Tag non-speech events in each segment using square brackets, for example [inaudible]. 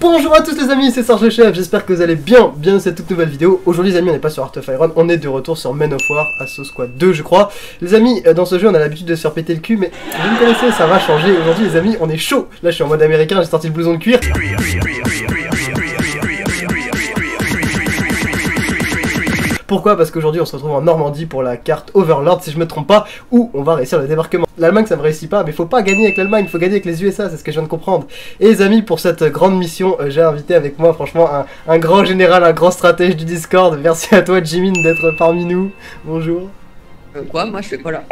Bonjour à tous les amis, c'est Serge Chef, j'espère que vous allez bien, bien cette toute nouvelle vidéo. Aujourd'hui les amis, on n'est pas sur Art of Iron, on est de retour sur Men of War, Assault Squad 2 je crois. Les amis, euh, dans ce jeu on a l'habitude de se faire le cul, mais vous me connaissez, ça va changer. Aujourd'hui les amis, on est chaud. Là je suis en mode américain, j'ai sorti le blouson de cuir. Pourquoi Parce qu'aujourd'hui on se retrouve en Normandie pour la carte Overlord si je me trompe pas, où on va réussir le débarquement. L'Allemagne ça me réussit pas, mais faut pas gagner avec l'Allemagne, faut gagner avec les USA, c'est ce que je viens de comprendre. Et les amis, pour cette grande mission, euh, j'ai invité avec moi franchement un, un grand général, un grand stratège du Discord. Merci à toi Jimin d'être parmi nous. Bonjour. Euh, quoi Moi je fais quoi là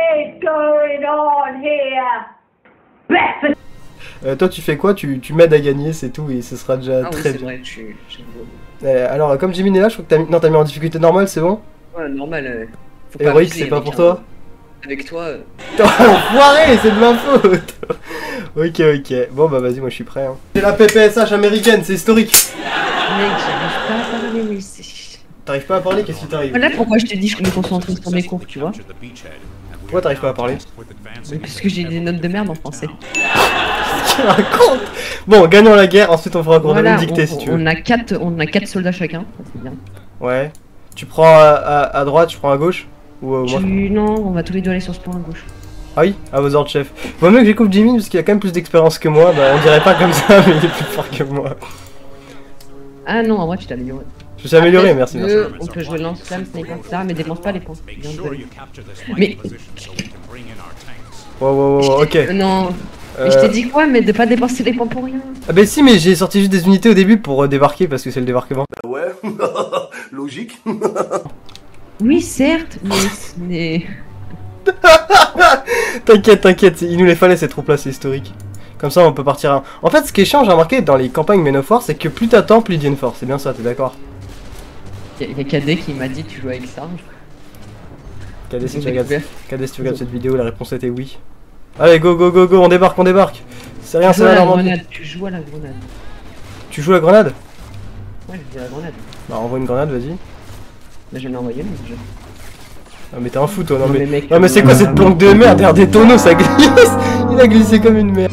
Euh, toi tu fais quoi Tu, tu m'aides à gagner, c'est tout, et ce sera déjà Ah oui, très c'est bien. vrai, je suis. je suis nouveau. Euh, alors comme Jimin est là, je crois que t'as mis... Non, t'as mis en difficulté normale, c'est bon? Ouais, normal. euh, faut Héroïque, c'est pas pour un- toi? Avec toi. euh, Putain, enfoiré, c'est de ma faute [laughs] Ok, ok. Bon bah vas-y, moi je suis prêt. Hein. C'est la PPSH américaine, c'est historique. Mec, j'arrive pas à parler, mais c'est. T'arrives pas à parler, qu'est-ce qui t'arrive? Voilà pourquoi je te dis je me concentrer sur mes cours, tu vois. Pourquoi t'arrives pas à parler? Mais parce que j'ai des notes de merde en français. [laughs] [laughs] Bon, gagnons la guerre, ensuite on fera qu'on Voilà, une dictée on, si tu veux. on a quatre, on a quatre soldats chacun, ça, c'est bien. Ouais. Tu prends à, à- à droite, tu prends à gauche Ou euh, moi. Non, on va tous les deux aller sur ce point à gauche. Ah oui, à vos ordres, chef. Vaut mieux que j'écoute Jimmy parce qu'il a quand même plus d'expérience que moi. Bah, on dirait pas comme ça, [laughs] mais il est plus fort que moi. Ah non, en vrai tu t'es amélioré. Je suis amélioré, Après, merci, merci. On peut jouer lance-flamme, sniper, etc. Mais dépense pas les points. Mais- Wow, wow, wow, ok. Non, mais Euh, je t'ai dit quoi Mais de pas dépenser les points pour rien. Ah bah si, mais j'ai sorti juste des unités au début pour euh, débarquer parce que c'est le débarquement. Ouais, [laughs] logique. [laughs] Oui, certes, mais. mais... [laughs] T'inquiète, t'inquiète, il nous les fallait ces troupes-là, c'est historique. Comme ça, on peut partir à... En fait, ce qui est chiant, j'ai remarqué dans les campagnes Men of War, c'est que plus t'attends, plus ils deviennent forts. C'est bien ça, t'es d'accord? Il y a Cadet qui m'a dit tu joues avec si tu regardes, découvert. Cadet, si tu regardes cette vidéo, la réponse était oui. Allez, go, go, go, go, on débarque, on débarque. C'est rien, c'est à la grenade, tu joues à la grenade. Tu joues la grenade Ouais, je joue à la grenade. Bah, envoie une grenade, vas-y. Bah, j'en ai envoyé une déjà. Ah, mais t'es un fou, toi, non, mais... mec, Non, mais c'est quoi euh, cette planque de merde? Regarde, des tonneaux, ça glisse [laughs] Il a glissé comme une merde.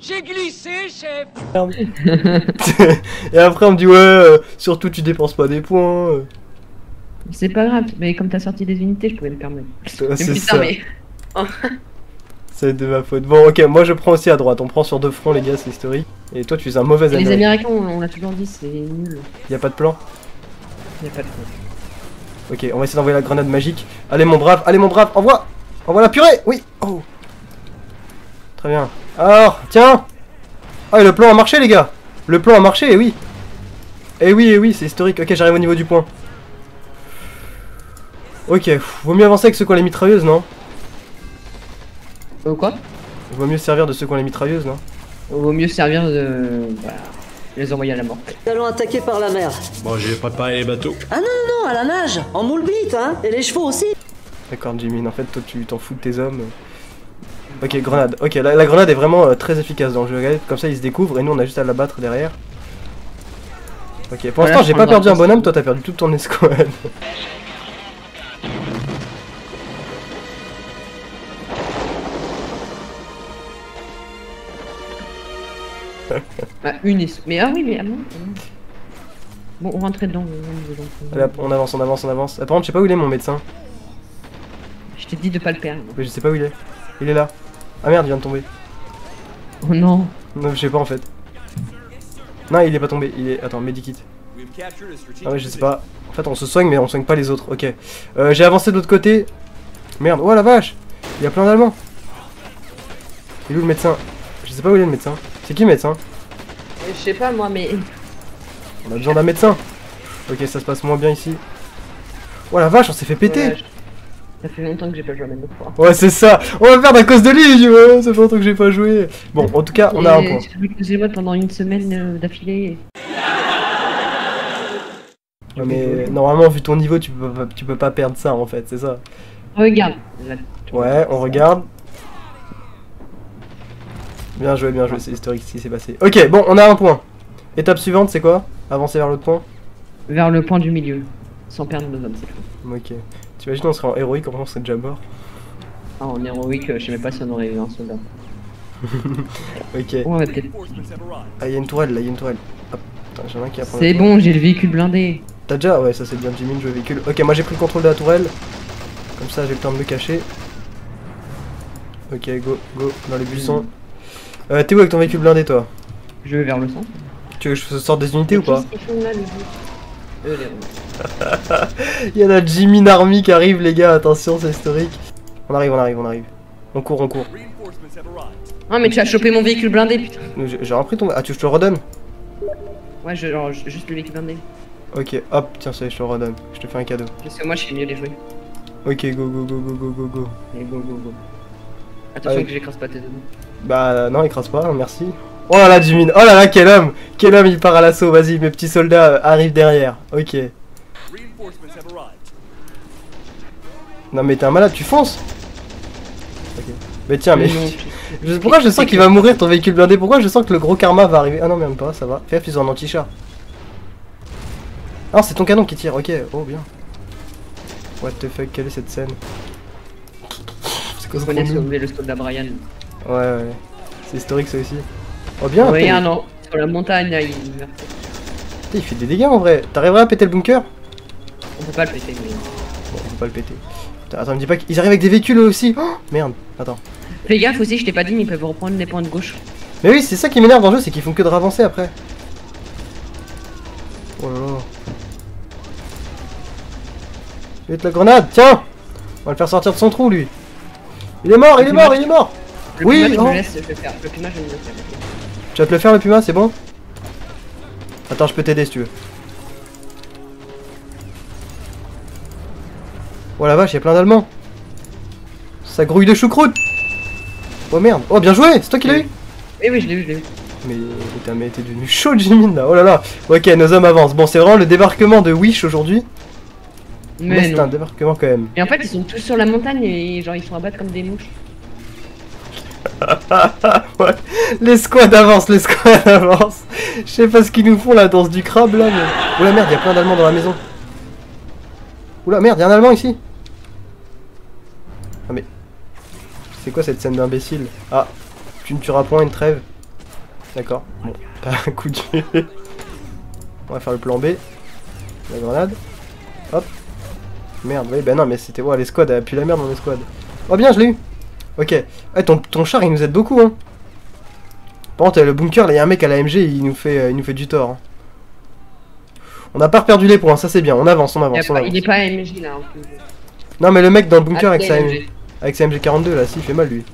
J'ai glissé, chef [laughs] Et après, on me dit, ouais, euh, surtout, tu dépenses pas des points. euh. C'est pas grave, mais comme t'as sorti des unités, je pouvais me permettre. C'est ça. mais. C'est de ma faute. Bon, ok, moi je prends aussi à droite. On prend sur deux fronts, les gars, c'est historique. Et toi, tu es un mauvais Les Américain. Américains, on, l'a toujours dit, c'est nul. Y a pas de plan Y a pas de quoi. Ok, on va essayer d'envoyer la grenade magique. Allez, mon brave, allez, mon brave, envoie Envoie la purée Oui Oh Très bien. Alors, tiens Ah, et le plan a marché, les gars Le plan a marché, eh oui Eh oui, eh oui, c'est historique. Ok, j'arrive au niveau du point. Ok, pff, vaut mieux avancer avec ceux qui ont les mitrailleuses, non Euh, quoi Vaut mieux servir de ceux qui ont les mitrailleuses, non Vaut mieux servir de. Voilà. Les envoyer à la mort. Nous allons attaquer par la mer. Bon, j'ai préparé les bateaux. Ah non, non, non, à la nage, en moule bite, hein, et les chevaux aussi. D'accord, Jimmy, en fait, toi, tu t'en fous de tes hommes. Ok, grenade. Ok, la, la grenade est vraiment euh, très efficace dans le jeu. Comme ça, ils se découvrent et nous, on a juste à la battre derrière. Ok, pour Voilà, l'instant, j'ai pas perdu un bonhomme, toi, t'as perdu toute ton escouade. [laughs] [laughs] Ah, une est. Mais ah oui, mais ah non. ah. Bon, on dedans. on rentre dedans. Allez, hop, on avance, on avance, on avance. Ah, par contre, je sais pas où il est, mon médecin. Je t'ai dit de pas le perdre. Mais je sais pas où il est. Il est là. Ah merde, il vient de tomber. Oh non. Non, je sais pas en fait. Non, il est pas tombé. Il est. Attends, medikit. Ah ouais, je sais pas. En fait, on se soigne, mais on soigne pas les autres. Ok. Euh, j'ai avancé de l'autre côté. Merde. Oh la vache Il y a plein d'Allemands. Il est où le médecin? Je sais pas où il est le médecin. C'est qui médecin? Je sais pas moi, mais. On a besoin d'un médecin. Ok, ça se passe moins bien ici. Oh la vache, on s'est fait péter Ouais, je- Ça fait longtemps que j'ai pas joué à même fois. Ouais, c'est ça On va perdre à cause de lui, Ça fait longtemps que j'ai pas joué. Bon, en tout cas, on a un point. J'ai joué que j'ai joué pendant une semaine euh, d'affilée. Ouais, mais normalement, vu ton niveau, tu peux, pas, tu peux pas perdre ça en fait, c'est ça? Regarde. Ouais, on regarde. Bien joué, bien joué, c'est historique ce qui s'est passé. Ok, bon, on a un point. Étape suivante, c'est quoi? Avancer vers l'autre point? Vers le point du milieu. Sans perdre nos hommes cette fois. Ok. T'imagines, on serait en héroïque, on serait déjà mort. Ah, en héroïque, euh, je sais même pas si on aurait eu un soldat. [laughs] Ok. Ouais, ouais, peut-être. Ah, il y a une tourelle là, il y a une tourelle. Hop. J'en ai un qui apprend. C'est bon, j'ai le véhicule blindé. T'as déjà? Ouais, ça c'est bien, Jimmy, je véhicule. Ok, moi j'ai pris le contrôle de la tourelle. Comme ça, j'ai le temps de me cacher. Ok, go, go, dans les buissons. Euh, t'es où avec ton véhicule blindé, toi Je vais vers le centre. Tu veux que je sorte des unités ou pas [laughs] Il y en a Jimmy Army qui arrive, les gars, attention, c'est historique. On arrive, on arrive, on arrive. On court, on court. Ah, mais tu as chopé mon véhicule blindé, putain. J'ai repris ton. Ah, tu veux que je te le redonne Ouais, je, genre, je- juste le véhicule blindé. Ok, hop, tiens, ça y est, je te le redonne. Je te fais un cadeau. Parce que moi, je sais mieux les jouer. Ok, go, go, go, go, go, go, go. Go, go, go. Attention Allez. que j'écrase pas tes deux. Bah, non, écrase pas, merci. Oh là là, Jimmy, oh là là, quel homme Quel homme, il part à l'assaut, vas-y, mes petits soldats euh, arrivent derrière. Ok. Non, mais t'es un malade, tu fonces Ok. Mais tiens, mais. [laughs] Je- Pourquoi je sens qu'il va mourir ton véhicule blindé Pourquoi je sens que le gros karma va arriver? Ah non, même pas, ça va. Fais ils ont un anti-char. Ah, c'est ton canon qui tire, ok, oh bien. What the fuck, quelle est cette scène? C'est quoi ce le soldat Brian. Ouais, ouais. C'est historique ça aussi. Oh bien, Ouais, ah non, sur la montagne, là, il il fait des dégâts en vrai. T'arriverais à péter le bunker? On peut pas le péter, mais. Bon, on peut pas le péter. Putain, attends, me dis pas qu'ils arrivent avec des véhicules eux aussi. Oh, merde, attends. Fais gaffe aussi, je t'ai pas dit, mais ils peuvent reprendre les points de gauche. Mais oui, c'est ça qui m'énerve dans le jeu, c'est qu'ils font que de ravancer après. Oh là là. Vite la grenade, tiens On va le faire sortir de son trou lui. Il est mort, il est mort, il est mort Le Oui, plumage, je me laisse, je vais le faire. Le plumage, je vais me le faire. Tu vas te le faire le puma, c'est bon Attends, je peux t'aider si tu veux. Oh la vache, il y a plein d'allemands. Ça grouille de choucroute Oh merde Oh bien joué C'est toi qui l'as eu Oui, oui, je l'ai vu, je l'ai vu. Mais putain, mais t'es devenu chaud, Jimin là. Oh là là. Ok, nos hommes avancent. Bon, c'est vraiment le débarquement de Wish aujourd'hui. Mais, Mais c'est un débarquement quand même. Et en fait, ils sont tous sur la montagne et genre, ils sont à battre comme des mouches. [laughs] ouais. Les squads avancent, les squads [laughs] avancent. Je sais pas ce qu'ils nous font la danse du crabe là, mais. Oula merde, il y a plein d'Allemands dans la maison. Oula merde, il y a un Allemand ici. Ah mais. C'est quoi cette scène d'imbécile? Ah, tu ne tueras point une trêve. D'accord. Bon, [laughs] pas un coup de. On va faire le plan B. La grenade. Hop. Merde, oui, bah non, mais c'était. Ouais, les squads, elle a plus la merde dans les squads. Oh bien, je l'ai eu. Ok. Ouais, ton, ton char, il nous aide beaucoup, hein. Par contre, le bunker, là, il y a un mec à l'AMG, il nous fait, euh, il nous fait du tort. hein. On n'a pas perdu les points, ça c'est bien. On avance, on Il, avance, on pas- avance. il est pas AMJ là. en plus. Non, mais le mec dans le bunker Ah, avec, sa, AMG. avec sa MG42, là, si, il fait mal lui.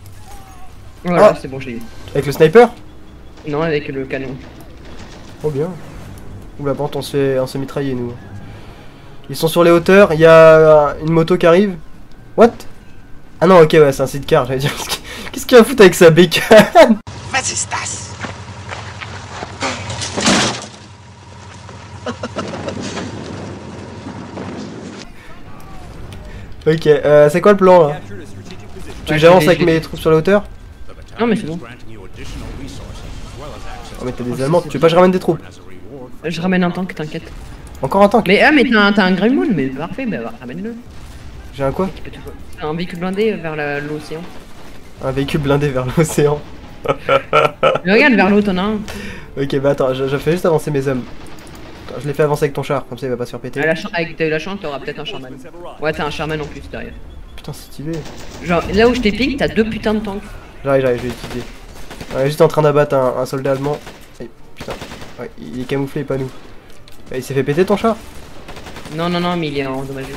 Voilà, Ah. c'est bon, eu. Avec le sniper? Non, avec le canon. Oh bien. Oula, par contre, on se fait, on se fait mitrailler, nous. Ils sont sur les hauteurs, il y a une moto qui arrive. What? Ah non, ok, ouais, c'est un sidecar, j'allais dire. [laughs] Qu'est-ce qu'il va foutre avec sa bécane? Vas-y, Stas. Ok, euh, c'est quoi le plan là? Tu veux que j'avance avec mes troupes sur la hauteur? Non, mais c'est bon. Oh mais t'as des allemands, tu veux pas que je ramène des troupes? Je ramène un tank, t'inquiète. Encore un tank? Mais ah, mais t'as un, un mais parfait, bah ramène-le. J'ai un quoi un véhicule blindé vers l'océan. Un véhicule blindé vers l'océan. Regarde, vers l'eau, t'en as un. Ok, bah attends, je, je fais juste avancer mes hommes. Attends, je les fais avancer avec ton char, comme ça il va pas se faire péter. Avec t'as eu la chance, t'auras peut-être un Sherman. Ouais, t'as un Sherman en plus derrière. Putain, c'est stylé. Genre, là où je t'ai piqué, t'as deux putains de tanks. J'arrive, j'arrive, je vais l'utiliser. On est juste en train d'abattre un, un soldat allemand. Et, putain, ouais, il est camouflé, pas nous. Ouais, il s'est fait péter ton char? Non, non, non, mais il est endommagé.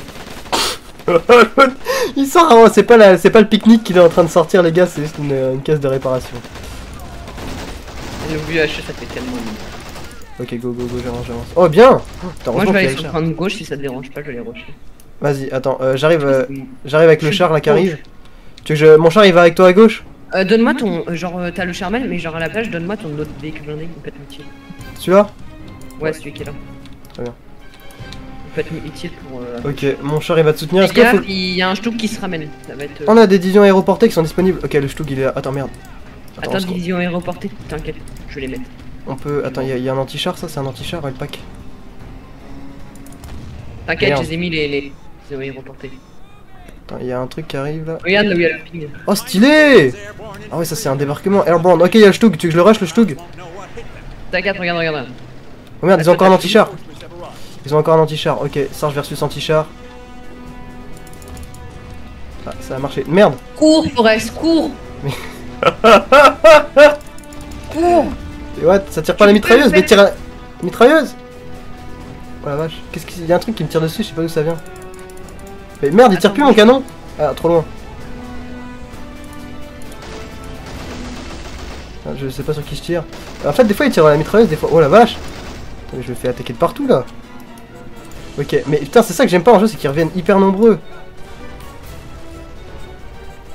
[laughs] Il sort, hein, c'est pas, la- c'est pas le pique-nique qu'il est en train de sortir, les gars, c'est juste une, une caisse de réparation. Le VH, ça fait tellement. Ok, go, go, go, j'avance, j'avance. Oh, bien Moi, je vais aller le sur le point de gauche si ça te dérange pas, je vais les rusher. Vas-y, attends, euh, j'arrive euh, Euh, j'arrive avec le char là qui arrive. Tu veux que je... Mon char il va avec toi à gauche? Donne-moi ton. euh, Genre, euh, t'as le Sherman, mais genre à la plage, donne-moi ton autre véhicule blindé, il peut être utile. Celui-là Ouais, celui qui est là. Très bien. Il peut être utile pour. Euh... Ok, mon char il va te soutenir. Est-ce qu'il faut- il y a un Stug qui se ramène. Ça va être. euh, On a des divisions aéroportées qui sont disponibles. Ok, le Stug il est là. Attends, merde. Attends, Attends, division aéroportée, t'inquiète, je vais les mettre. on peut. Attends, il y, a- il y a un anti-char ça C'est un anti-char, le pack T'inquiète, je les ai mis les. les... Attends, il y a un truc qui arrive là. Regarde là où il y a le ping. Oh, stylé Ah ouais, ça c'est un débarquement airborne. Ok, il y a le Stug. Tu veux que je le rush le Stug T'inquiète, regarde, regarde. Oh merde, ils ont encore un anti-char. Ils ont encore un anti-char. Ok, Sarge versus anti-char. Ah, ça a marché. Merde Cours, Forest, cours Cours Et what Ça tire pas la mitrailleuse, mais tire la... Mitrailleuse Oh la vache. Qu'est-ce qu'il y a un truc qui me tire dessus, je sais pas d'où ça vient. Mais merde, il tire plus mon canon Ah, trop loin. Ah, je sais pas sur qui je tire. En fait, des fois, il tire à la mitrailleuse, des fois... Oh la vache Je me fais attaquer de partout, là. Ok, mais putain, c'est ça que j'aime pas en jeu, c'est qu'ils reviennent hyper nombreux.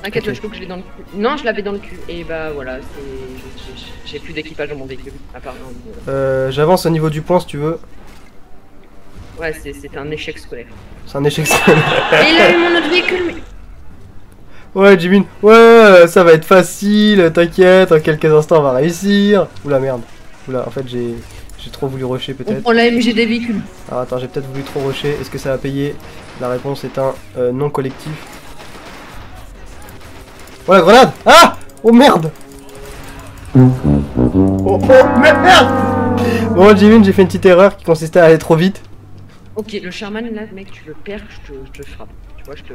T'inquiète, Ok. le que je l'ai dans le cul. Non, je l'avais dans le cul. Et bah voilà, c'est. j'ai- plus d'équipage dans mon véhicule. À part. un- Euh, J'avance au niveau du point, si tu veux. Ouais, c'est un échec scolaire. C'est un échec. [laughs] Et il a eu mon autre véhicule, mais. Ouais, Jimin, ouais, ça va être facile, t'inquiète, en quelques instants on va réussir. Oula, merde. Oula, en fait, j'ai j'ai trop voulu rusher On peut-être. prend la MG des véhicules. Attends, j'ai peut-être voulu trop rusher. Est-ce que ça va payer La réponse est un euh, non collectif. Oh la grenade Ah Oh merde Oh, oh merde Bon, Jimin, j'ai fait une petite erreur qui consistait à aller trop vite. Ok, le Sherman là, mec, tu le perds, je te, je te frappe. Tu vois, je te.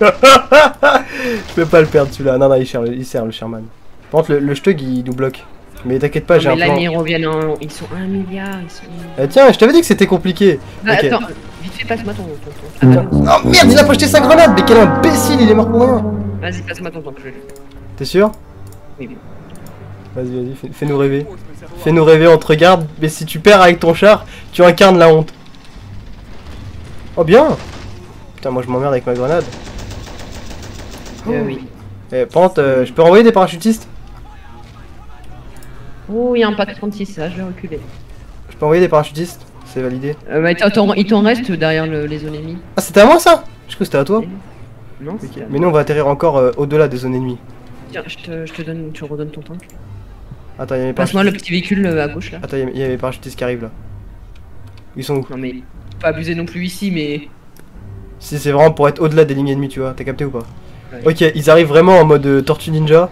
[laughs] Je peux pas le perdre celui-là. Non, non, il sert, il sert le Sherman. Par contre, le, le Stug il nous bloque. Mais t'inquiète pas, j'ai mais un là, plan. ils reviennent en. Ils sont un milliard, ils sont. Eh, tiens, je t'avais dit que c'était compliqué. Bah, attends, vite fait, passe-moi ton. ton, ton- Attends, Oh merde, il a pas jeté sa grenade Mais quel imbécile, il est mort pour rien Vas-y, passe-moi ton temps, je vais. T'es sûr Oui, oui. Vas-y, vas-y, fais- fais-nous rêver. Fais-nous rêver, on te regarde, mais si tu perds avec ton char, tu incarnes la honte. Oh bien Putain, moi je m'emmerde avec ma grenade. Euh, oui. Eh, contre, euh, je peux envoyer des parachutistes? Oh, il y a un pack 36, là, je vais reculer. Je peux envoyer des parachutistes C'est validé. Euh, bah, il t'en reste derrière le- les zones ennemies. Ah, c'était à moi ça? Je crois que c'était à toi. Non Ok. c'est- Mais nous, on va atterrir encore euh, au-delà des zones ennemies. Tiens, je te, je te donne, tu redonnes ton temps. Attends, il y a mes Passe-moi le petit véhicule euh, à gauche là. Attends, il y a- il y a mes parachutistes qui arrivent là. Ils sont où? Non mais, pas abuser non plus ici, mais. Si c'est vraiment pour être au-delà des lignes ennemies, tu vois. T'as capté ou pas? Ouais. Ok, ils arrivent vraiment en mode euh, Tortue Ninja.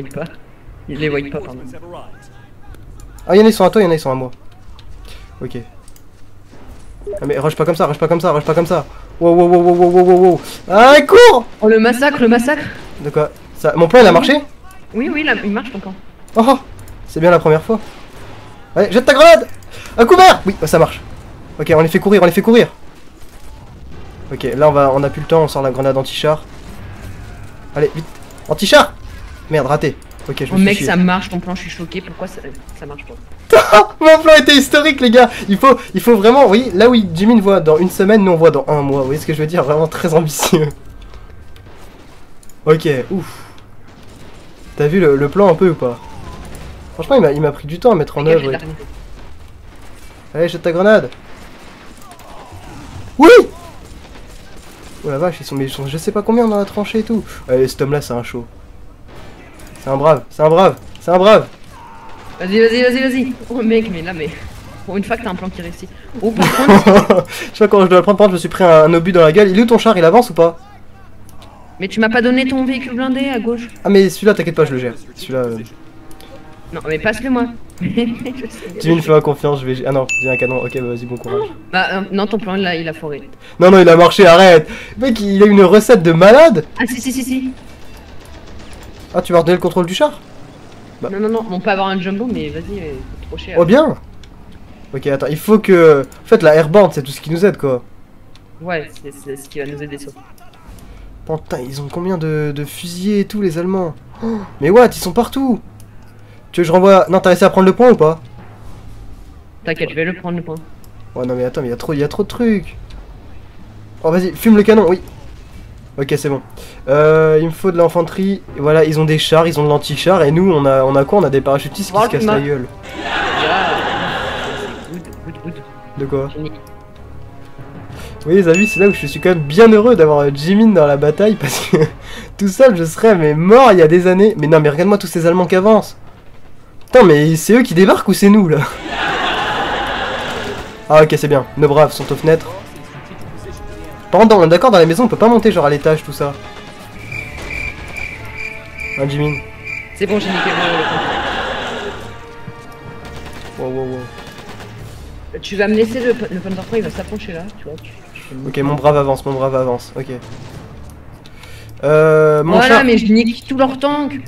Ils- on les voit pas. Ils les voient pas, pardon. Ah, y'en a, ils sont à toi, y'en a, ils sont à moi. Ok. Ah, mais rush pas comme ça, rush pas comme ça, rush pas comme ça. Wow, wow, wow, wow, wow, wow, wow, wow. Ah, cours Oh le massacre, le massacre De quoi? Ça... Mon plan, il a marché? Oui, oui, là, il marche ton camp. Oh, oh, c'est bien la première fois. Allez, jette ta grenade Un couvert Oui, bah, ça marche. Ok, on les fait courir, on les fait courir. Ok, là, on va, on a plus le temps, on sort la grenade anti-char. Allez, vite. Anti-char Merde, raté. Ok, je me Oh suis mec, ça marche ton plan, je suis choqué. Pourquoi ça, ça marche pas [laughs] Mon plan était historique, les gars. Il faut, il faut vraiment, oui, là où Jimin voit dans une semaine, nous on voit dans un mois. Vous voyez ce que je veux dire? Vraiment très ambitieux. Ok, ouf. T'as vu le, le plan un peu ou pas? Franchement, il m'a- il m'a pris du temps à mettre en œuvre. Allez, jette ta grenade. Oui Oh la vache, ils sont, mais ils sont je sais pas combien dans la tranchée et tout. Allez, cet homme-là, c'est un show. C'est un brave, c'est un brave, c'est un brave. Vas-y, vas-y, vas-y, vas-y. Oh mec, mais là, mais. Pour une fois que t'as un plan qui réussit. Oh, par [laughs] contre, je sais pas comment je dois le prendre, par contre, je me suis pris un, un obus dans la gueule. Il est où ton char Il avance ou pas? mais tu m'as pas donné ton véhicule blindé à gauche. Ah, mais celui-là, t'inquiète pas, je le gère. Celui-là. euh, Non, mais passe-le moi. [laughs] Je sais. Jimin, fais-moi confiance, je vais. Ah non, j'ai un canon. Ok, bah vas-y, bon courage. Bah, euh, non, ton plan, là, il a foré. Non, non, il a marché, arrête Mec, il a une recette de malade Ah, si, si, si, si. Ah, tu vas redonner le contrôle du char Bah. Non, non, non, on peut avoir un jumbo, mais vas-y, c'est trop cher. Oh, bien Ok, attends, il faut que. En fait, la airborne, c'est tout ce qui nous aide, quoi. Ouais, c'est ce qui va nous aider sur. Putain, ils ont combien de, de fusillés et tout, les Allemands Oh, Mais what, ils sont partout Tu veux que je renvoie... Non, t'as réussi à prendre le point ou pas T'inquiète, je vais le prendre le point. Ouais, non, mais attends, mais il y, a trop- y a trop de trucs Oh, vas-y, fume le canon, oui Ok, c'est bon. Euh, il me faut de l'infanterie. Voilà, ils ont des chars, ils ont de l'anti-char, et nous, on a, on a quoi? On a des parachutistes qui se cassent la gueule. De quoi? Oui, les amis, c'est là où je suis quand même bien heureux d'avoir euh, Jimin dans la bataille [laughs] parce que tout seul je serais mais mort il y a des années. Mais non, mais regarde-moi tous ces Allemands qui avancent. Putain, mais c'est eux qui débarquent ou c'est nous là? Ah, ok, c'est bien. Nos braves sont aux fenêtres. Par contre, on est d'accord, dans la maison, on peut pas monter genre à l'étage, tout ça. Hein, Jimin C'est bon, j'ai niqué le. Wow, wow, wow. le- Tu vas me laisser le, le Panzer III, il va s'approcher là, tu vois. Tu, tu Ok, mon brave avance, mon brave avance. Ok. Euh, mon Voilà, chat. mais je nique tout leur tank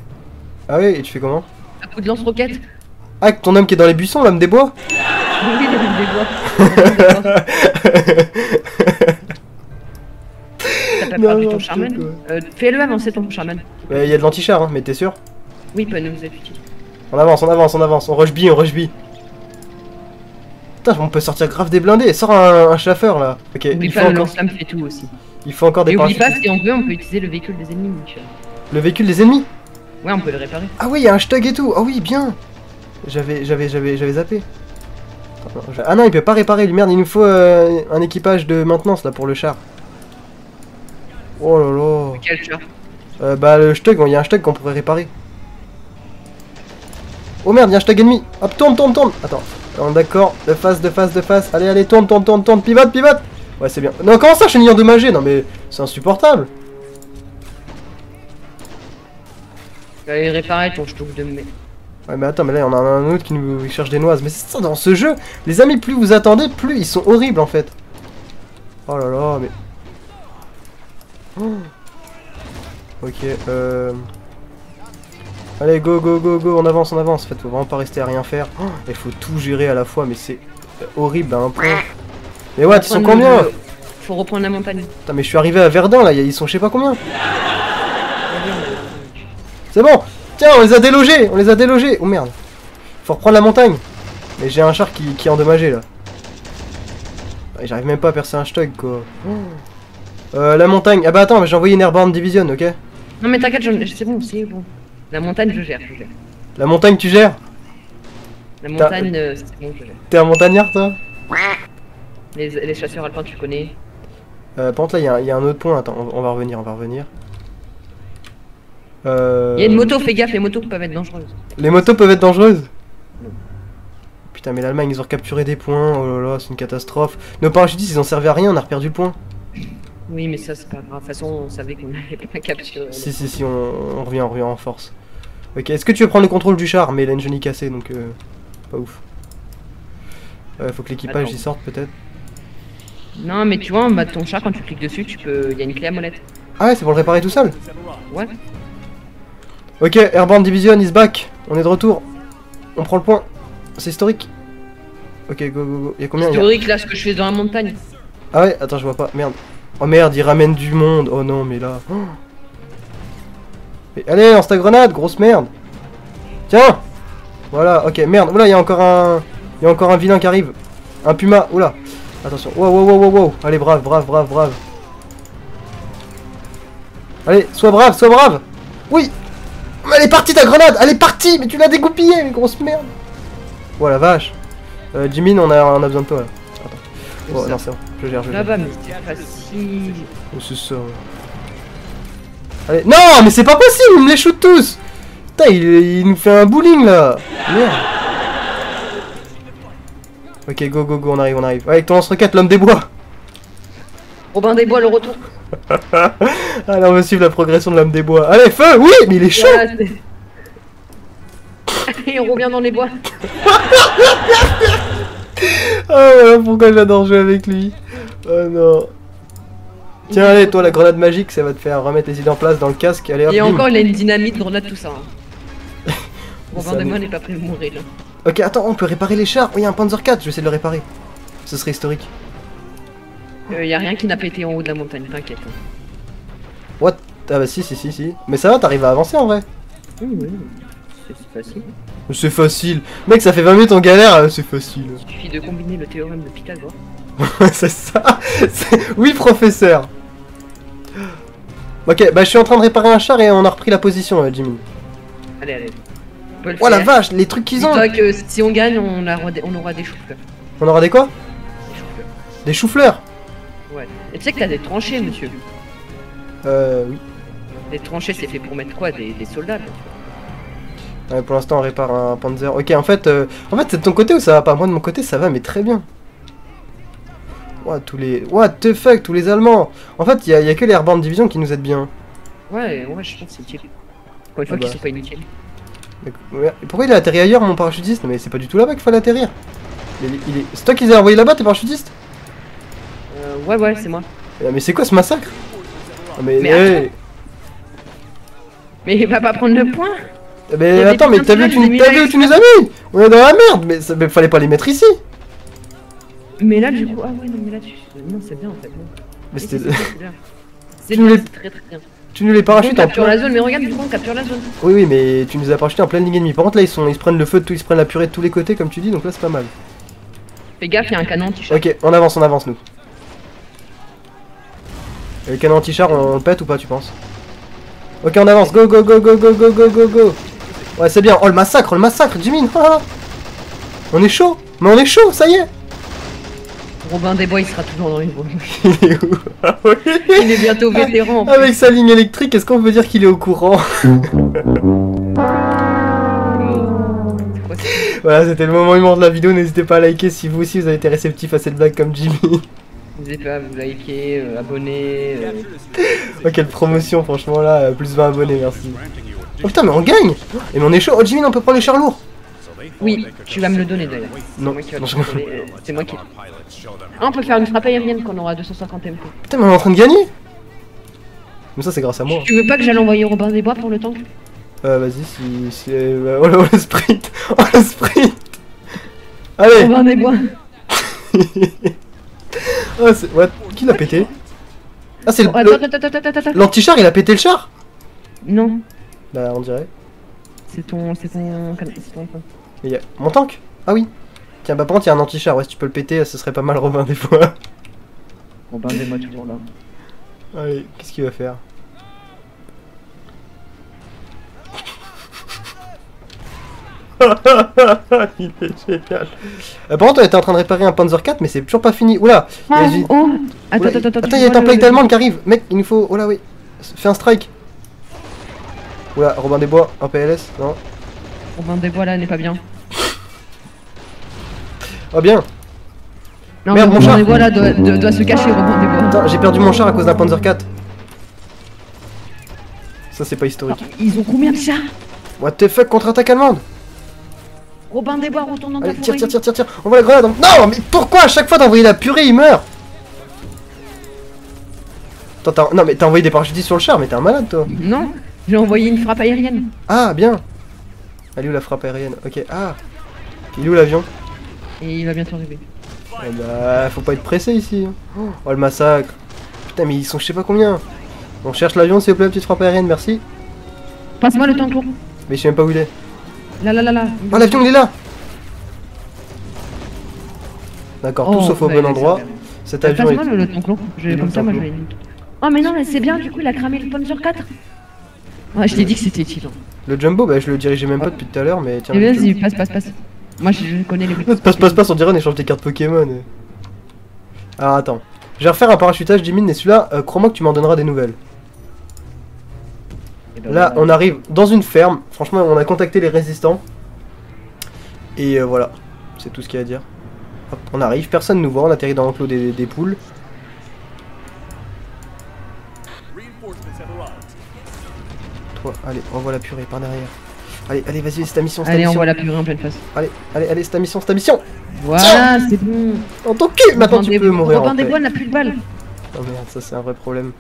Ah oui, et tu fais comment? À coup de lance-roquette. Ah, ton homme qui est dans les buissons, l'homme des bois? Oui, a des bois. [laughs] Perdu ton Charman euh, Fais-le avancer ton Charman. Il y a de l'anti-char, hein, mais t'es sûr? Oui, peut nous être utile. On avance, on avance, on avance, on rush B, on rush B. Putain, on peut sortir grave des blindés, sors un, un chaffeur là. Ok, Oublie il faut, pas, le encore, lance-flamme fait tout aussi. il faut encore des Et oublie pas, parachutistes. si on veut, on peut utiliser le véhicule des ennemis, Michel. Le véhicule des ennemis? Ouais, on peut le réparer. Ah oui, il y a un stug et tout. Ah oui, bien. J'avais, j'avais, j'avais, j'avais zappé. Ah non, il peut pas réparer, lui merde. Il nous faut euh, un équipage de maintenance là pour le char. Oh là là. Quel Euh, bah le stug, il y a un stug qu'on pourrait réparer. Oh merde, il y a un stug ennemi. Hop, tourne, tourne, tourne. Attends. Alors, D'accord, de face, de face, de face. Allez, allez, tourne, tourne, tourne, tourne. Pivote, pivote. Ouais, c'est bien. Non, comment ça, chenille endommagée Non mais c'est insupportable. Tu vas aller réparer ton stock de mec. Ouais, mais attends, mais là, on a un autre qui nous cherche des noises. Mais c'est ça, dans ce jeu, les amis, plus vous attendez, plus ils sont horribles en fait. Oh là là, mais. Oh. Ok, euh. Allez, go, go, go, go, on avance, on avance. En fait, faut vraiment pas rester à rien faire. Oh, Il faut tout gérer à la fois, mais c'est horrible à un point. Mais ouais, ils sont combien le- Faut reprendre la montagne. Putain, mais je suis arrivé à Verdun là, ils sont je sais pas combien. C'est bon Tiens, on les a délogés On les a délogés Oh merde Faut reprendre la montagne Mais j'ai un char qui, qui est endommagé là. J'arrive même pas à percer un stug quoi. Euh, la montagne. Ah bah attends, mais j'ai envoyé une Airborne Division, ok? Non, mais t'inquiète, j'en- c'est bon, c'est bon. La montagne, je gère, je gère. La montagne, tu gères La montagne, euh, c'est bon, je gère. T'es un montagnard toi Les, les chasseurs alpins, tu connais. euh, Par contre, là, il y a un- il y, a un autre point. Attends, on, on va revenir, on va revenir. Euh... Il y a une moto, fais gaffe, les motos peuvent être dangereuses. Les motos peuvent être dangereuses Putain mais l'Allemagne ils ont recapturé des points, oh là là c'est une catastrophe. Nos parachutistes ils ont servi à rien, on a reperdu le point. Oui, mais ça, c'est pas grave. De toute façon, on savait qu'on [laughs] allait pas capturer. Si si si on, on revient, on revient en force. Ok, est-ce que tu veux prendre le contrôle du char? Mais il a une chenille cassée donc euh, pas ouf. Euh, faut que l'équipage y sorte peut-être. Non, mais tu vois, en bas de ton chat, quand tu cliques dessus, tu peux. Il y a une clé à molette. Ah ouais c'est pour le réparer tout seul? Ouais. Ok, Airborne Division is back, on est de retour. On prend le point. C'est historique. Ok go go go. Y'a combien? Y a- Historique, là, ce que je fais dans la montagne. Ah ouais, attends, je vois pas. Merde. Oh merde, il ramène du monde. Oh non, mais là. Oh. Mais allez, lance ta grenade, grosse merde. Tiens. Voilà, ok, merde. Oula, il y a encore un. Il y a encore un vilain qui arrive. Un puma. Oula. Attention. Wow, wow, wow, wow, wow. Allez, brave, brave, brave, brave. Allez, sois brave, sois brave. Oui. Elle est partie ta grenade. Elle est partie. Mais tu l'as dégoupillée, mais grosse merde. Oh la vache. Euh, Jimin, on a, on a besoin de toi là. Attends. Oh c'est bon. Je gère, je gère. Là-bas, mais c'est facile. Oh, c'est ça. Allez, non, mais c'est pas possible, il me les shoot tous. Putain, il, il nous fait un bowling là. Merde. Ok, go, go, go, on arrive, on arrive. Avec ton lance-roquette, l'homme des bois. Robin des Bois, le retour. [laughs] Allez, on va suivre la progression de l'homme des bois. Allez, feu, oui, mais il est chaud. Et on [laughs] revient dans les bois. [laughs] Ah voilà pourquoi j'adore jouer avec lui. Oh non. Tiens, allez, toi, la grenade magique, ça va te faire remettre les idées en place dans le casque. Allez, hop, Et encore, il a une dynamite, grenade, tout ça. hein. [laughs] Me- Bois n'est pas prêt de mourir. là. Ok, attends, on peut réparer les chars. Oui, il y a un Panzer 4, je vais essayer de le réparer. Ce serait historique. Euh, y a rien qui n'a pété en haut de la montagne, t'inquiète. What? Ah bah si, si, si, si. Mais ça va, t'arrives à avancer en vrai. Oui, oui, c'est facile. C'est facile. Mec, ça fait 20 minutes en galère, euh, c'est facile. Il suffit de combiner le théorème de Pythagore. [laughs] c'est ça. Oui, professeur. Ok, bah je suis en train de réparer un char et on a repris la position, euh, Jimmy. Allez, allez. On peut le Oh la vache, les trucs qu'ils ont. Dis-toi que si on gagne, on, aura des- on aura des choux On aura des quoi? Des choux Des choux-fleurs. Ouais. Et tu sais que t'as des tranchées, monsieur. Euh, oui. Des tranchées, c'est fait pour mettre quoi? Des, des soldats là, Ouais, pour l'instant, on répare un Panzer. Ok, en fait, euh, en fait, c'est de ton côté ou ça va pas? Moi, de mon côté, ça va, mais très bien. Ouah, tous les... What the fuck, tous les Allemands En fait, il y, a- y a que les Airborne Division qui nous aident bien. Ouais, ouais, je pense que c'est utile. Encore une fois qu'ils bah. sont pas inutiles. Pourquoi il a atterri ailleurs, mon parachutiste? Mais c'est pas du tout là-bas qu'il fallait atterrir. Il il est- C'est toi qui les as envoyés là-bas, tes parachutistes? Euh, ouais, ouais, c'est moi. Ah, Mais c'est quoi ce massacre? Ah, Mais, Mais hey, Mais il va pas prendre le point mais a des attends, mais t'as vu, tu, vu où tu nous as mis? On est dans la merde, mais, ça- mais fallait pas les mettre ici. Mais là, du coup, ah ouais, non, mais là, tu... non, c'est bien en fait. non. Mais c'était... c'est bien, [laughs] très très bien. tu nous les parachutes en capture plein... la zone, mais regarde, du coup, on capture la zone. Oui, oui, mais tu nous as parachutés en pleine ligne ennemie. Par contre, là, ils, sont... ils se prennent le feu de tout, ils se prennent la purée de tous les côtés, comme tu dis, donc là, c'est pas mal. Fais gaffe, il y a un canon anti-char. Ok, on avance, on avance, nous. Et le canon anti-char, on le pète ou pas, tu penses? Ok, on avance, go, go, go, go, go, go, go, go, go Ouais, c'est bien. Oh, le massacre, le massacre, ah, [laughs] ah. On est chaud Mais on est chaud, ça y est Robin des Bois, il sera toujours dans les bois. [laughs] Il est où Ah. Il est bientôt vétéran. Avec sa ligne électrique, est-ce qu'on peut dire qu'il est au courant [laughs] Voilà, c'était le moment humour de la vidéo. N'hésitez pas à liker si vous aussi vous avez été réceptif à cette blague comme Jimmy. N'hésitez pas à vous liker, euh, abonner. euh, oh, quelle promotion, franchement, là, euh, plus 20 abonnés, merci. Oh putain, mais on gagne Et mais on est chaud. Oh, Jimmy, on peut prendre les chars lourds Oui, tu vas me le donner d'ailleurs. Non, C'est moi qui euh, C'est moi qui. Ah, on peut faire une frappe aérienne quand on aura 250 MP. Putain, mais on est en train de gagner Mais ça, c'est grâce à moi. Tu veux pas que j'aille envoyer Robin des Bois pour le tank? Euh, vas-y, si. si euh, oh, [laughs] le, oh, le sprint Oh, le sprint Allez Robin des Bois [laughs] oh, c'est- what? Qui l'a pété? Ah, c'est le. Attends, le- attends, attends, attends, attends. L'anti-char, il a pété le char? Non, Bah, on dirait. c'est ton. C'est ton. C'est ton. Mais y a- Mon tank Ah oui Tiens, bah par contre, il y a un anti-char, ouais, si tu peux le péter, ce serait pas mal, Robin, des fois. Robin des Bois toujours là. Allez, qu'est-ce qu'il va faire? [laughs] Il est génial. Euh, par contre, on était en train de réparer un Panzer 4, mais c'est toujours pas fini. Oula il y a Ah, oh Attends, Oula, attends, attends. Attends, il y a un template allemand qui arrive. Mec, il nous faut. Oh là, oui. Fais un strike. Oula, Robin des Bois, un PLS Non Robin des Bois là n'est pas bien. Oh bien Non, Merde, mais mon Robin chat. des Bois là doit, doit- doit se cacher, Robin des Bois. Attends, j'ai perdu mon char à cause d'un Panzer 4. Ça, c'est pas historique. Ils ont combien de chars? What the fuck, contre-attaque allemande Robin des Bois, retourne dans ta Allez, tire, forêt. tire, tire, tire, tire. On voit la grenade. Non, mais pourquoi à chaque fois d'envoyer la purée, il meurt? Attends, t'as- non, mais t'as envoyé des parachutistes sur le char, mais t'es un malade, toi. Non, j'ai envoyé une frappe aérienne. Ah, bien. Elle est où la frappe aérienne Ok, ah. Il est où l'avion Et il va bientôt arriver. Eh bah, faut pas être pressé ici. hein. Oh, le massacre. Putain, mais ils sont je sais pas combien. On cherche l'avion, s'il vous plaît, petite frappe aérienne, merci. Passe-moi le tank lourd. Mais je sais même pas où il est. Là, là, là, là. Oh, l'avion, il est là D'accord, tout Oh, sauf au bon endroit. Cet avion est... le, le. Je- Comme ça, moi, je vais. Oh, mais non, mais c'est bien, du coup, il a cramé le Panzer 4. Ouais, je t'ai dit que c'était utile. Le jumbo, bah je le dirigeais même pas depuis tout à l'heure, mais tiens. Vas-y, passe, passe, passe. Moi, je, connais les Passe, passe, passe, on dirait on échange des cartes Pokémon. Alors attends. Je vais refaire un parachutage, Jimin, et celui-là, euh, crois-moi que tu m'en donneras des nouvelles. Et ben, Là, on arrive dans une ferme. Franchement, on a contacté les résistants. Et euh, voilà. C'est tout ce qu'il y a à dire. Hop, on arrive, personne nous voit, on atterrit dans l'enclos des, des poules. Toi, allez, envoie la purée par derrière. Allez, allez, vas-y, c'est ta mission, Allez, mission. envoie la purée en pleine face. Allez, allez, allez, c'est ta mission, c'est ta mission. Voilà, c'est bon. En ton cul Maintenant, tu peux mourir Robin des. Bois n'a plus de balles. Oh merde, ça c'est un vrai problème.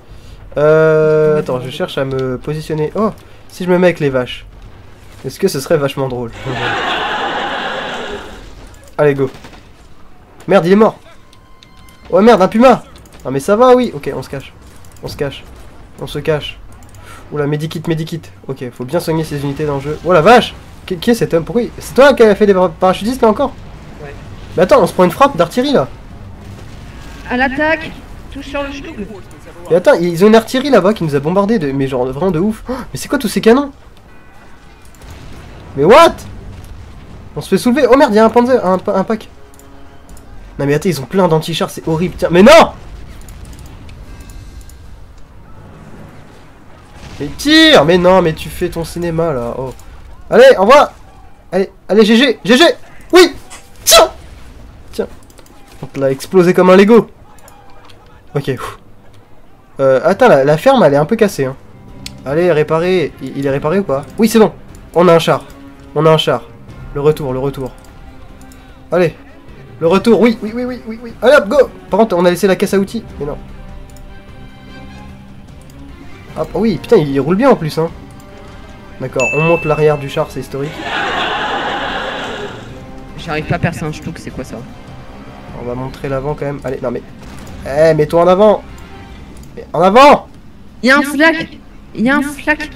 Euh. Attends, je cherche à me positionner. Oh Si je me mets avec les vaches. Est-ce que ce serait vachement drôle? [laughs] Allez, go. Merde, il est mort. Oh merde, un puma Ah mais ça va, oui. Ok, on se cache. On se cache. On se cache. Oula, medikit, medikit. Ok, faut bien soigner ces unités dans le jeu. Oh la vache qui, qui est cet homme Pourquoi il- C'est toi qui as fait des par- parachutistes là encore Ouais. Mais attends, on se prend une frappe d'artillerie là. À l'attaque. Touche sur le. Et attends, ils ont une artillerie là-bas qui nous a bombardé, de... mais genre vraiment de ouf. Oh, mais c'est quoi tous ces canons Mais what On se fait soulever. Oh merde, il y a un panzer, un, un pack. Non mais attends, ils ont plein d'anti-chars, c'est horrible. Tiens, mais non Mais tire Mais non, mais tu fais ton cinéma là. Oh. Allez, envoie Allez, allez, GG GG Oui Tiens Tiens. On te l'a explosé comme un Lego. Ok. Euh, attends, la, ferme elle est un peu cassée. Hein. Allez, réparer. Il, il est réparé ou pas? Oui, c'est bon. On a un char. On a un char. Le retour, le retour. Allez. Le retour, oui, oui, oui, oui, oui, oui. Allez hop, go Par contre, on a laissé la caisse à outils. Mais non. Hop, oui, putain, il roule bien en plus, hein. D'accord, on monte l'arrière du char, c'est historique. J'arrive pas à percer un ch'touk, c'est quoi ça? On va montrer l'avant quand même. Allez, non mais... Eh, mets-toi en avant Mais En avant Y'a un flac Y'a un flac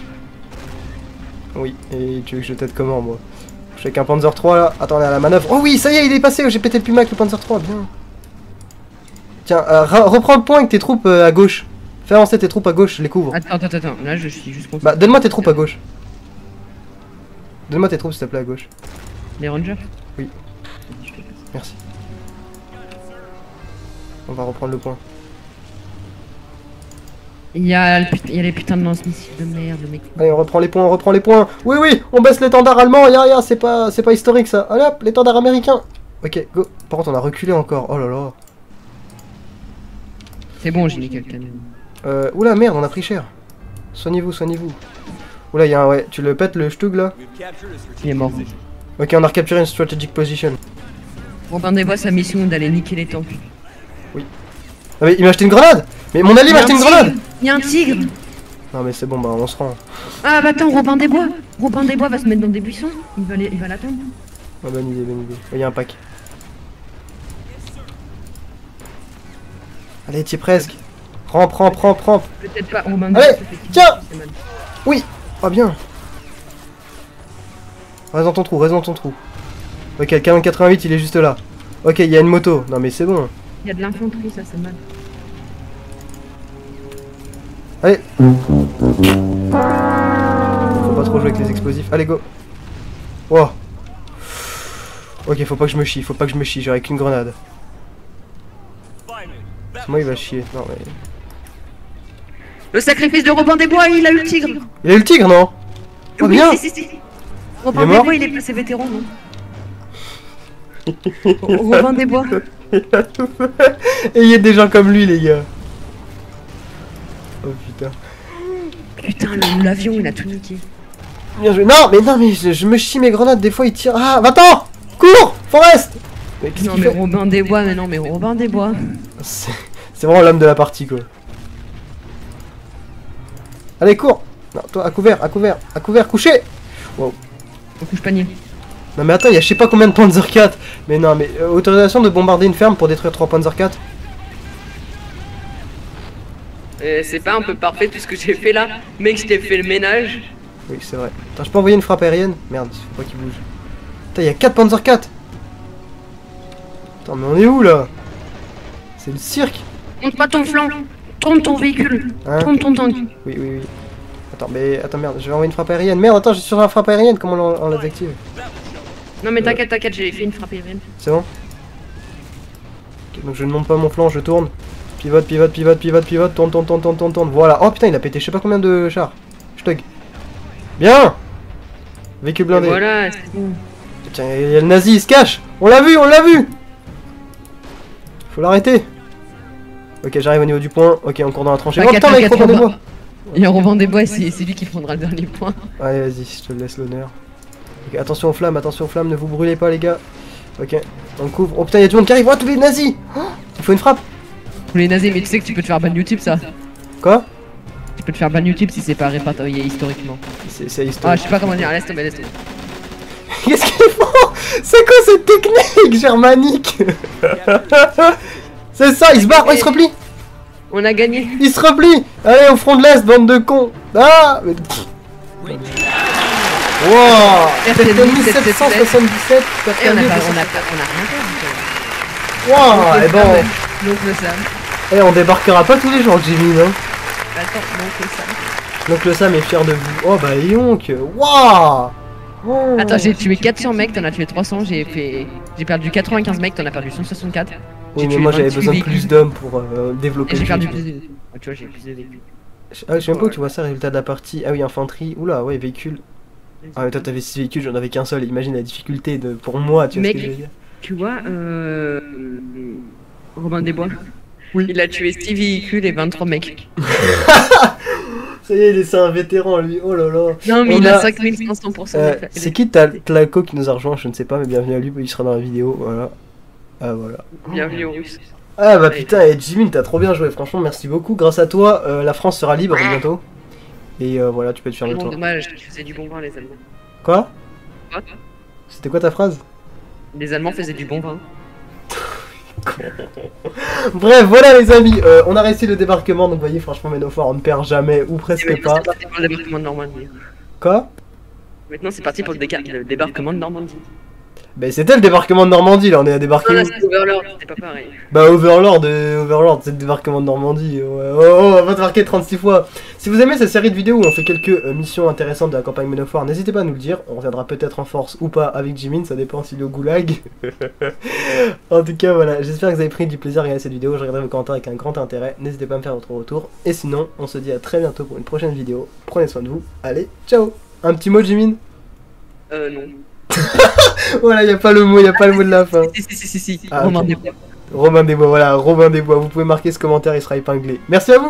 Oui, et tu veux que je t'aide comment, moi? Je suis avec un Panzer 3, là. Attends, on est à la manœuvre. Oh oui, ça y est, il est passé J'ai pété le puma avec le Panzer 3, bien. Tiens, euh, reprends le point avec tes troupes euh, à gauche. Fais avancer tes troupes à gauche, je les couvre. Attends, attends, attends, là je suis juste contre Bah, donne-moi tes troupes à gauche. Donne-moi tes troupes, s'il te plaît, à gauche. les rangers Oui. Merci. On va reprendre le point. Il y, a le put- il y a les putains de lance-missiles de merde, mec. Allez, on reprend les points, on reprend les points. Oui, oui, on baisse l'étendard allemand. Ya, ya, c'est pas, c'est pas historique ça. Allez hop, l'étendard américain. Ok, go. Par contre, on a reculé encore. Oh là là. C'est bon, j'ai niqué le canon. Euh, oula, merde, on a pris cher. Soignez-vous, soignez-vous. Oula, y'a un, ouais, tu le pètes le stug là Il est mort. Ok, on a recapturé une strategic position. Robin des Bois, sa mission d'aller niquer les tanks. Ah, mais il m'a acheté une grenade Mais mon allié m'a acheté une grenade Il y a un tigre Non, mais c'est bon, bah on se rend. Ah bah attends, Robin des Bois Robin des Bois va se mettre dans des buissons, il va les- il va l'attendre. Ah, bonne idée, bonne idée. Il y a un pack. Allez, t'y es presque. Prends, prends, prends, prends. Peut-être pas Allez, tiens. Oui Oh bien Reste dans ton trou, reste dans ton trou. Ok, le canon 88, il est juste là. Ok, il y a une moto. Non mais c'est bon. Il y a de l'infanterie, ça c'est mal. Allez Faut pas trop jouer avec les explosifs. Allez, go Wow Ok, faut pas que je me chie, faut pas que je me chie, j'aurai qu'une grenade. Moi il va chier. Non mais... Le sacrifice de Robin des Bois, il a eu le tigre Il a eu le tigre, non Oh Oui, bien si, si, si. Robin Il des Bois, il est passé vétéran, non [laughs] Robin des Bois. Et il y a des gens comme lui, les gars. Oh putain. Putain, l'avion, il a tout niqué. Bien joué. Non, mais non, mais je, je me chie mes grenades, des fois ils tirent. Ah, va-t'en Cours Forest Mais Non mais Robin des Bois, mais non mais Robin des Bois. C'est c'est vraiment l'homme de la partie, quoi. Allez, cours Non, toi, à couvert, à couvert, à couvert, couché On couche panier. Non, mais attends, il y a je sais pas combien de Panzer 4 Mais non, mais euh, autorisation de bombarder une ferme pour détruire 3 Panzer 4 Euh, c'est pas un peu parfait tout ce que j'ai fait là Mec, je t'ai fait le ménage. Oui, c'est vrai. Attends, je peux envoyer une frappe aérienne? Merde, faut pas qu'il bouge. Putain, il y a 4 Panzer 4 Attends, mais on est où, là? C'est le cirque Monte pas ton flanc. Tourne ton véhicule. Hein Tourne ton tank. Oui, oui, oui. Attends, mais attends, merde, je vais envoyer une frappe aérienne. Merde, attends, je suis sur la frappe aérienne, comment on, on la désactive Non mais t'inquiète, t'inquiète, j'ai fait une frappe aérienne. C'est bon Ok, donc je ne monte pas mon flanc, je tourne. Pivote, pivote, pivote, pivote, pivote, tourne, tourne, tourne, tourne, tourne, tourne. Voilà. Oh putain, il a pété je sais pas combien de chars. Je tug. Bien Véhicule Et blindé. voilà, c'est bon. Tiens, il y a le nazi, il se cache On l'a vu, on l'a vu Faut l'arrêter Ok, j'arrive au niveau du point. Ok, on court dans la tranchée. Oh putain, mec, faut des bois Il y a Robin des Bois, c'est c'est lui qui prendra le dernier point. Allez, vas-y, je te laisse l'honneur. Ok, attention aux flammes, attention aux flammes, ne vous brûlez pas, les gars. Ok, on couvre. Oh putain, il y a du monde qui arrive. Oh, tous les nazis Oh, Il faut une frappe Pour les nazis, mais tu sais que tu peux te faire ban YouTube ça. Quoi? Tu peux te faire ban YouTube si c'est pas répertorié historiquement. C'est Ah, historique. je sais pas comment dire, laisse tomber, laisse tomber. [laughs] Qu'est-ce qu'ils font? C'est quoi cette technique germanique? [laughs] C'est ça, il se barre, oh, il se replie On a gagné. Il se replie Allez, au front de l'Est, bande de cons Ah mais... pff. Wow Personne C'était dit, c'était 1777, Eh, on a perdu pas, on a on a rien fait. Wow Et bon, Donc le Sam. eh, on débarquera pas tous les jours, Jimmy, non? Attends, donc le Sam. Donc le Sam est fier de vous. Oh bah Yonk Waouh Oh. Attends, j'ai tué 400 mecs, t'en as tué 300, j'ai fait... J'ai perdu 95 mecs, t'en as perdu 164. Oui mais moi j'avais 28 besoin de plus véhicules. d'hommes pour euh, développer j'ai le perdu plus de... Ah, tu vois, j'ai plus de véhicules. Je- Ah, je sais même pas où tu vois ça, résultat de la partie. Ah oui, infanterie. Oula, ouais, véhicule. Ah, mais toi, t'avais 6 véhicules, j'en avais qu'un seul. Imagine la difficulté de... pour moi, tu vois Mec. ce que je veux dire. Tu vois, euh... Robin des Bois. Oui. Il a tué 6 véhicules et 23 mecs. [laughs] Ça y est, il est c'est un vétéran, lui. Oh là là. Non, mais On il a- a 5500%. Euh, c'est qui Tlaco qui nous a rejoint? Je ne sais pas, mais bienvenue à lui, il sera dans la vidéo. Voilà. Ah, voilà. Bienvenue Russes. Ah bah putain, et Jimin, t'as trop bien joué, franchement, merci beaucoup. Grâce à toi, euh, la France sera libre bientôt. Et euh, voilà, tu peux te faire Vraiment toi. dommage, ils faisaient du bon vin, les Allemands. Quoi? Quoi? C'était quoi ta phrase? Les Allemands faisaient du bon vin. [laughs] Bref, voilà les amis, euh, on a réussi le débarquement, donc vous voyez, franchement, Menofort, on ne perd jamais, ou presque pas. c'est parti pour le débarquement de Normandie. Quoi? Maintenant, c'est parti pour le, le débarquement de Normandie. Bah c'était le débarquement de Normandie, là, on est à débarquer Non, là, où c'est Overlord, c'était pas pareil. Bah Overlord, euh, Overlord, c'est le débarquement de Normandie. Ouais. Oh, oh, on va débarquer 36 fois. Si vous aimez cette série de vidéos où on fait quelques euh, missions intéressantes de la campagne Menofort, n'hésitez pas à nous le dire. On reviendra peut-être en force ou pas avec Jimin, ça dépend s'il est au goulag. [laughs] en tout cas, voilà, j'espère que vous avez pris du plaisir à regarder cette vidéo. Je regarderai vos commentaires avec un grand intérêt. N'hésitez pas à me faire votre retour. Et sinon, on se dit à très bientôt pour une prochaine vidéo. Prenez soin de vous. Allez, ciao Un petit mot, Jimin? Euh, non. Voilà, y a pas le mot, y a pas le mot de la fin. Si, si, si, si, si. Ah, Romain ok. des Bois. Romain Desbois, voilà, Romain Desbois. Vous pouvez marquer ce commentaire, il sera épinglé. Merci à vous